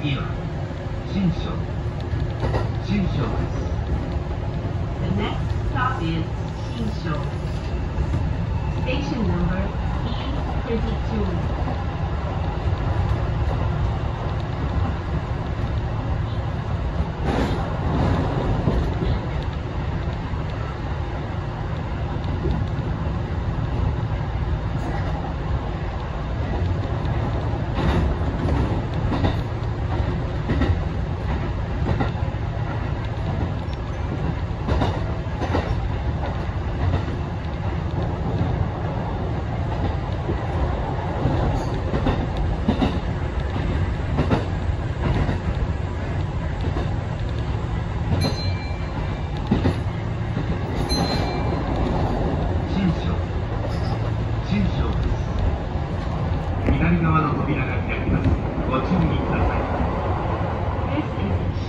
次は新庄新庄です The next stop is 新庄 Station number E32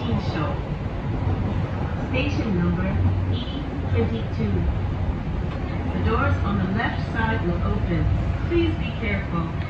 E22. Station number E22. The doors on the left side will open. Please be careful.